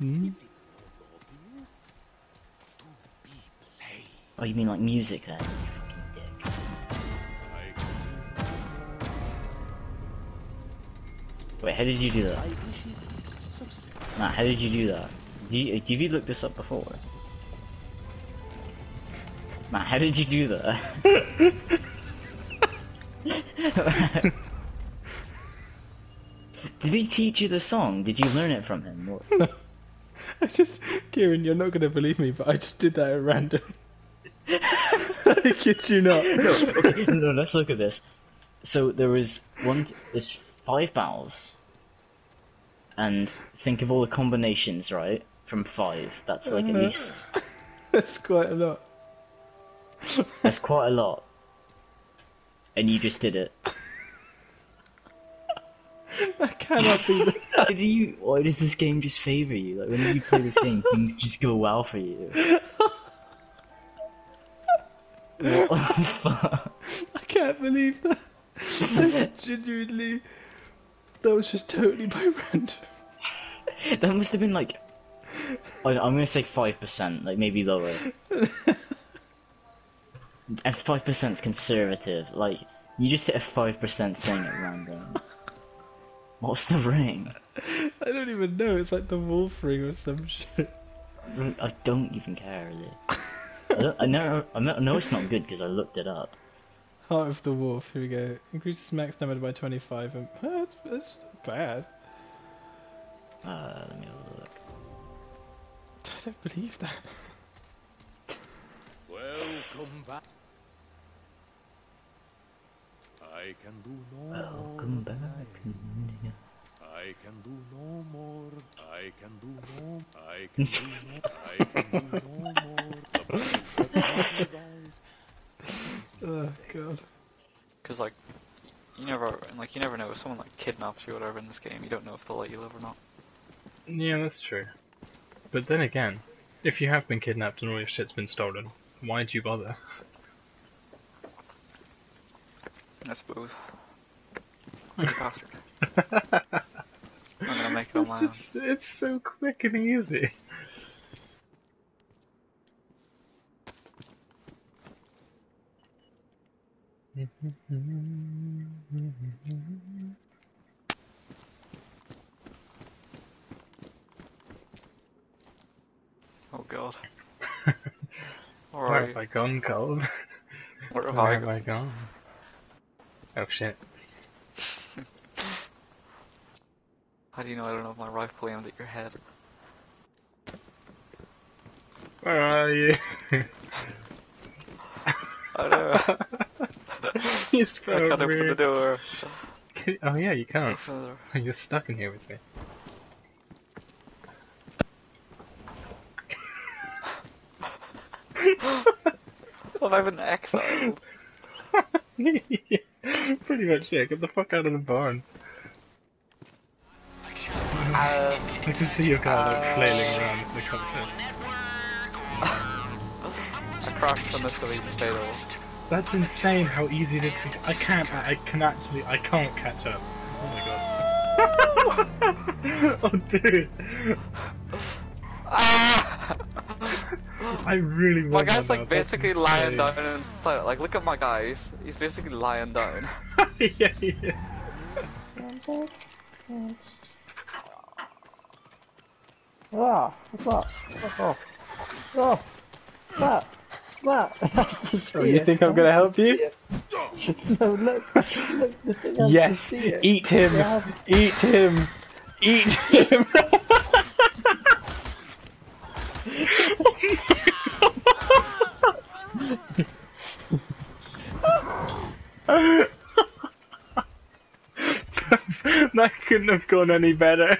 Hmm? Is it not obvious? To be played. Oh, you mean like music then? you fucking dick. I, Wait, how did you do that? I wish it success. Matt, how did you do that? Did you, have you looked this up before? Matt, how did you do that? did he teach you the song? Did you learn it from him? I just, Kieran, you're not gonna believe me, but I just did that at random. I kid you not. no, okay, no, let's look at this. So there was one, there's five battles, and think of all the combinations, right? From five, that's like at least That's quite a lot. that's quite a lot. And you just did it. That cannot be the. Why do you? Why does this game just favor you? Like whenever you play this game, things just go well for you. What the fuck? I can't believe that. That Genuinely. That was just totally by random. That must have been like. I- I'm gonna say five percent, like maybe lower. And five percent is conservative. Like you just hit a five percent thing at random. What's the ring? I don't even know. It's like the wolf ring or some shit. I don't even care. Really. I, don't, I know. I know- it's not good because I looked it up. Heart of the wolf. Here we go. Increases max damage by 25. And oh, that's, that's not bad. Uh, let me have a look. I don't believe that. Welcome back. I can do no Welcome more. back. I can do no more. I can do no. I can do no. I can do no more. The best advice is not Oh god. Because like, you never like you never know if someone like kidnaps you or whatever in this game. You don't know if they'll let you live or not. Yeah, that's true. But then again, if you have been kidnapped and all your shit's been stolen, why'd you bother? I suppose. Bastard. I'm gonna make it on my own. It's so quick and easy. Oh god. Where Alright, have I gone, Cold? where have I gone? Oh shit. How do you know I don't have my rifle aimed at your head? Where are you? I know. you I can't open the door. Oh yeah, you can't. Open the door. You're stuck in here with me. Well, I've been exiled. Pretty much, yeah. Get the fuck out of the barn. Uh, I can see your car like flailing around the cockpit. I crashed on this delete potato. That's insane how easy it is. To... I can't. I, I can actually. I can't catch up. Oh my god. oh dude. Ah! I really want My guy's one like now, that's basically lying insane. down inside. Like, look at my guys. He's basically lying down. yeah, he is. Ah, what's up? Oh, oh, that, that. Oh, you think I'm gonna help you? no, look, look, the Yes. can see it. Eat him. Yeah. Eat him. Eat him. that couldn't have gone any better.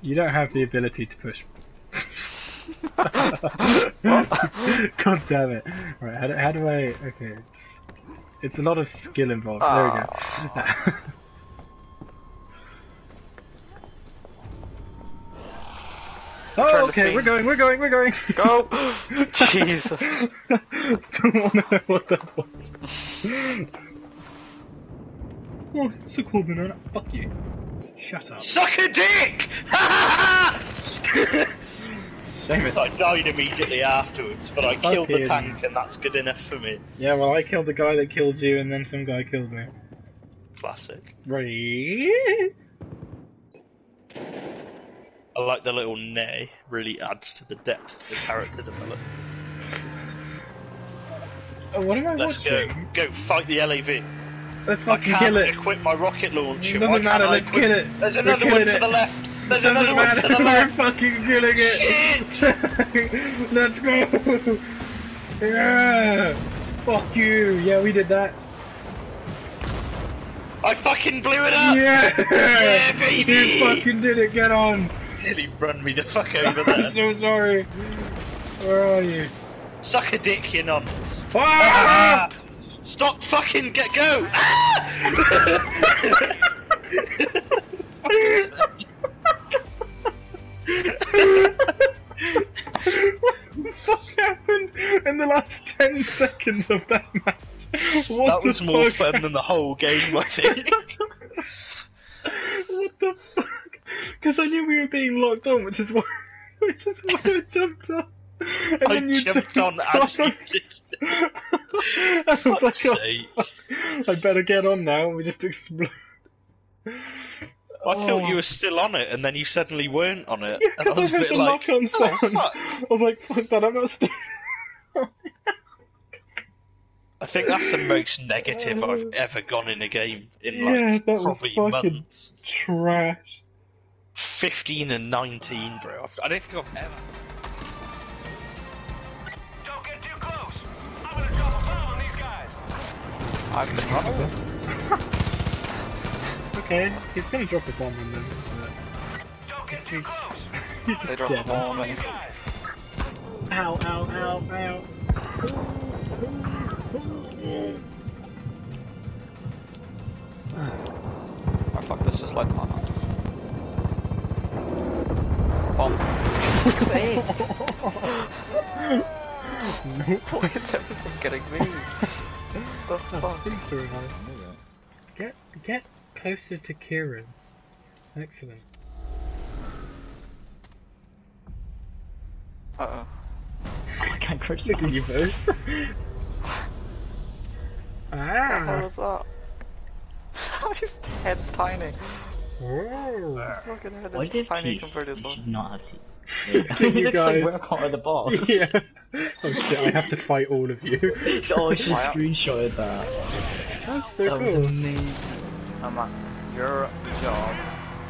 you don't have the ability to push. God damn it! Right, how do, how do I? Okay, it's it's a lot of skill involved. There we go. Ah. oh, the okay, we're going, we're going, we're going. Go! Jesus. Don't wanna know what that was. Oh, it's a cool banana. Fuck you. Shut up. Suck a dick! Ha Seamus. I died immediately afterwards, but I killed the Fucking- tank, and that's good enough for me. Yeah, well, I killed the guy that killed you, and then some guy killed me. Classic. Right. I like the little neigh. Really adds to the depth of the character development. Oh, what am I Let's go. watching? Go fight the LAV. Let's I fucking can't kill it. equip my rocket launcher. It doesn't matter, let's equip- kill it. There's another one killing to the left. There's Doesn't another one to the We're left. fucking killing it. Shit! Let's go. Yeah. Fuck you. Yeah, we did that. I fucking blew it up! Yeah. Yeah, baby. You fucking did it. Get on. Nearly run me the fuck over there. I'm so sorry. Where are you? Suck a dick, you nonce. Ah! Stop fucking get go! Ah! what the fuck happened in the last 10 seconds of that match? What that was more fuck? fun than the whole game, I think. Because I knew we were being locked on, which is why, which is why I jumped on. And I then you jumped on as you did. I like, oh. I better get on now. We just explode. I thought you oh. were still on it, and then you suddenly weren't on it. Yeah, and I was I a bit the like, oh. I was like, fuck that, I'm not staying. I think that's the most negative I've uh, ever gone in a game in Yeah, like that was probably months. Trash. 15 and 19, bro. I've- don't think I've ever. Don't get too close. I'm gonna drop a bomb on these guys. I've been running. Okay, he's gonna drop a bomb on them. Don't get too close. He's just They dropped a bomb on me. Guys. Ow, ow, ow, ow. Bombs. Fuck's sake. Why is everything getting me? the fuck? Thanks for reminding me that. Get, get closer to Kieran. Excellent. Uh oh. I can't crouch Look at down. you both. What the hell ah. was that? His head's tiny. Whoa. Fucking head Why is do you have teeth? compared to his You should not have teeth. at you guys. like we're part of the boss. Yeah. Oh shit, I have to fight all of you. Oh, I should Why- screenshotted that. That's so That was cool. amazing. Emma, your job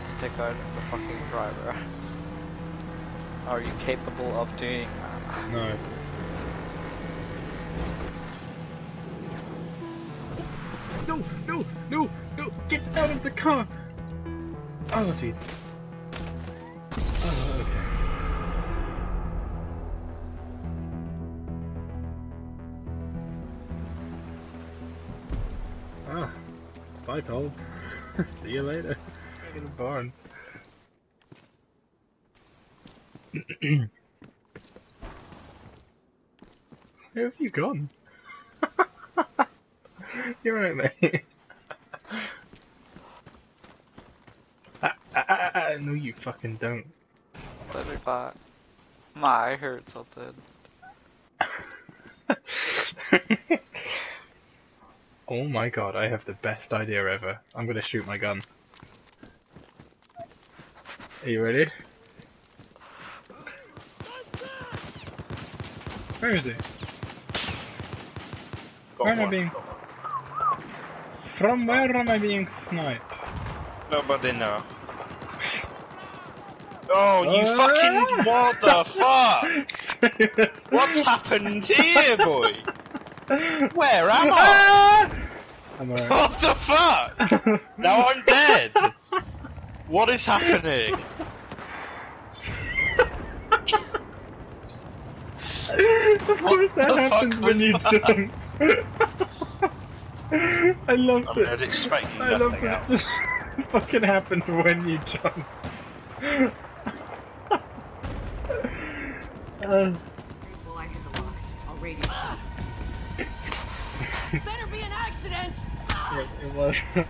is to pick out the fucking driver. Are you capable of doing that? No. No, no, no, no, get out of the car! Oh, jeez. Oh. Ah, bye, Cole. See you later. In the barn. Where have you gone? You're right, mate. ah, ah, ah, no, you fucking don't. Let me back. My, I heard something. oh my god, I have the best idea ever. I'm gonna shoot my gun. Are you ready? Where is he? Where am I being? From where am I being sniped? Nobody know. Oh, you Ah! fucking what the fuck? What's happened here, boy? Where am I? Ah! I'm alright. What the fuck? Now I'm dead. What is happening? of course that happens when you that? jump. I love it. not expecting I love nothing it. else. Just fucking happened when you jumped. Uh, Well, I hit the rocks. I'll radio. Better be an accident! it, it was.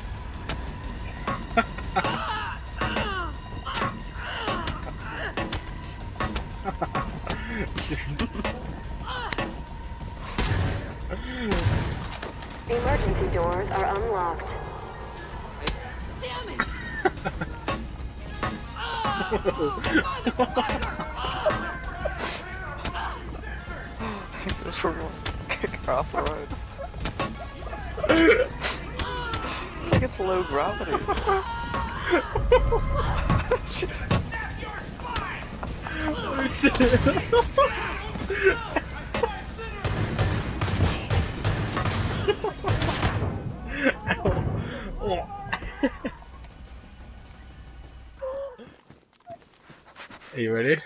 Emergency doors are unlocked. Damn it! Just across the road. it's like it's low gravity. Oh shit! Are you ready?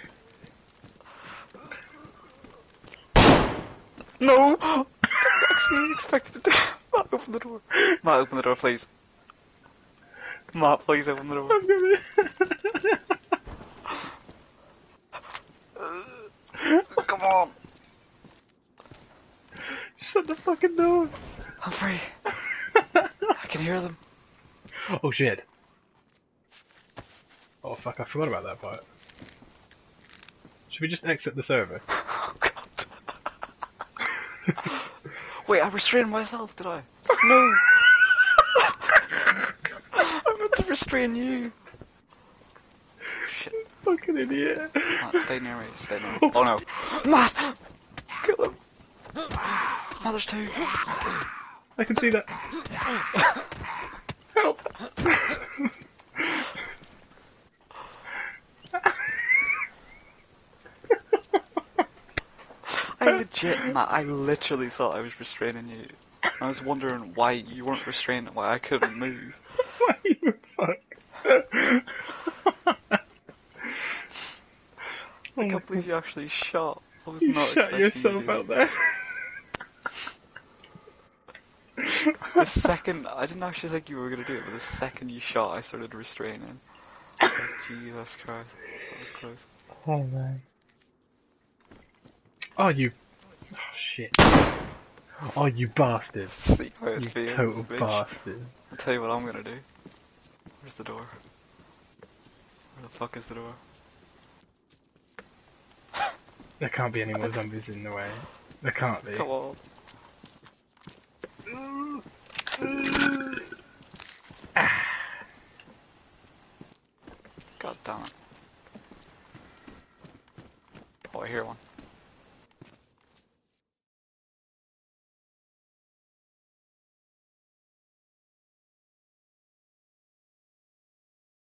No! Didn't actually expect it to Matt, open the door. Matt, open the door, please. Matt, please open the door. I'm gonna... Oh, come on! Shut the fucking door! I'm free. I can hear them. Oh shit. Oh fuck, I forgot about that part. Should we just exit the server? Wait, I restrained myself, did I? No! I meant to restrain you. Shit. Fucking idiot. Matt, stay near me, stay near me. Oh no. Matt! Kill him! Matt, there's two. I can see that. Help! I legit, Matt, I literally thought I was restraining you. I was wondering why you weren't restrained and why I couldn't move. Why you fucked? I can't believe you actually shot. I was You not shut expecting you yourself out there. The second, I didn't actually think you were gonna do it, but the second you shot, I started restraining. Like, Jesus Christ, that was close. Oh man. Oh you. Oh shit. Oh you bastard. See how it You total bitch. bastard. I'll tell you what I'm gonna do. Where's the door? Where the fuck is the door? There can't be any more zombies in the way. There can't be. Come on. Ah. God damn it. Oh, I hear one.